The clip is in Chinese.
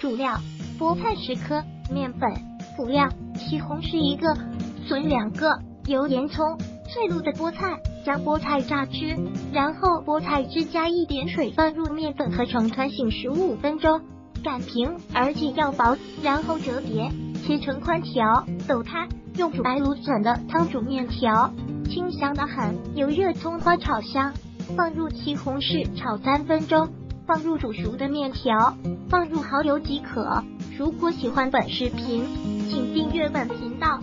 主料：菠菜十颗，面粉。辅料：西红柿一个，笋两个。油、盐、葱。脆入的菠菜，将菠菜榨汁，然后菠菜汁加一点水放入面粉和成团醒十五分钟，擀平而且要薄，然后折叠切成宽条。抖开，用煮白芦笋的汤煮面条，清香的很。油热葱花炒香，放入西红柿炒三分钟，放入煮熟的面条，放入蚝油即可。如果喜欢本视频，请订阅本频道。